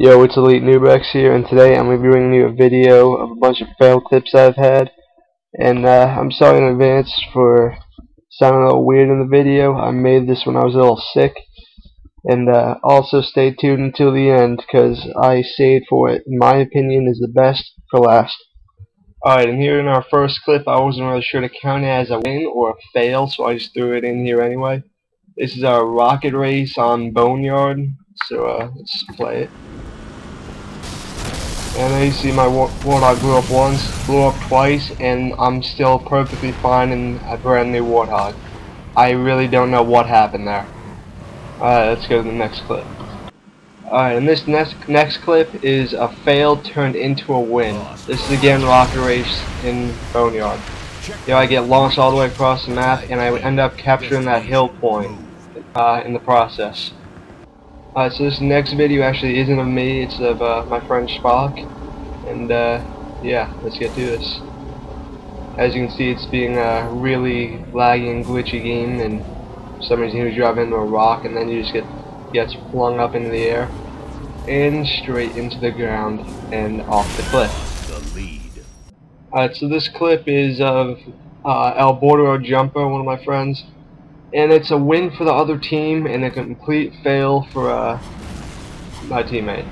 Yo, it's Elite Noobrex here, and today I'm going to be bringing you a video of a bunch of fail clips I've had. And uh, I'm sorry in advance for sounding a little weird in the video. I made this when I was a little sick. And uh, also stay tuned until the end, because I saved for it. In my opinion, is the best for last. Alright, and here in our first clip, I wasn't really sure to count it as a win or a fail, so I just threw it in here anyway. This is our rocket race on Boneyard, so uh, let's play it. And then you see my Warthog blew up once, blew up twice, and I'm still perfectly fine in a brand new Warthog. I really don't know what happened there. Alright, let's go to the next clip. Alright, and this next next clip is a fail turned into a win. This is again Rocket Race in Boneyard. Here I get launched all the way across the map, and I end up capturing that hill point uh, in the process. Uh, so this next video actually isn't of me, it's of uh, my friend Spock. And uh, yeah, let's get to this. As you can see, it's being a really laggy and glitchy game, and for some reason you drive into a rock and then you just get gets flung up into the air and straight into the ground and off the cliff. Alright, so this clip is of uh, El Bordero Jumper, one of my friends and it's a win for the other team and a complete fail for uh, my teammate.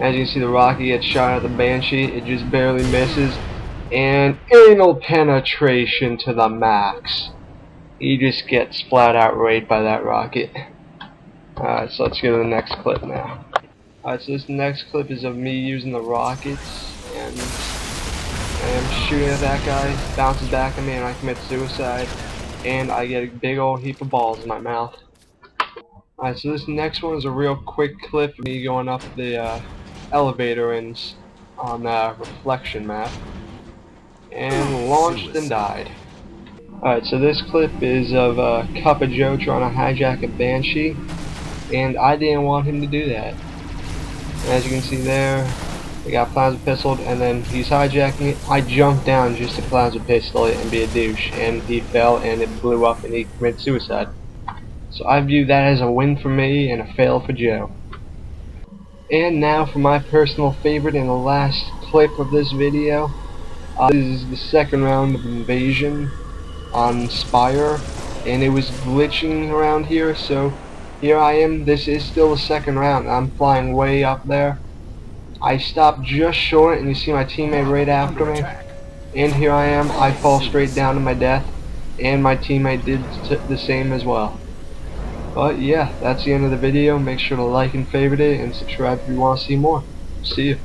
As you can see the Rocky gets shot at the Banshee, it just barely misses and anal penetration to the max. He just gets flat out raped by that rocket. Alright, so let's go to the next clip now. Alright, so this next clip is of me using the rockets and I am shooting at that guy, bounces back at me and I commit suicide and I get a big old heap of balls in my mouth. Alright, so this next one is a real quick clip of me going up the uh, elevator in, on the reflection map and launched and died. Alright, so this clip is of uh, Cup of Joe trying to hijack a Banshee and I didn't want him to do that. And as you can see there, I got plasma pistol, and then he's hijacking it. I jumped down just to plasma pistol it and be a douche, and he fell and it blew up and he committed suicide. So I view that as a win for me and a fail for Joe. And now for my personal favorite and the last clip of this video. Uh, this is the second round of Invasion on Spire, and it was glitching around here, so here I am. This is still the second round. I'm flying way up there. I stop just short and you see my teammate right after me. And here I am, I fall straight down to my death. And my teammate did the same as well. But yeah, that's the end of the video. Make sure to like and favorite it and subscribe if you want to see more. See you.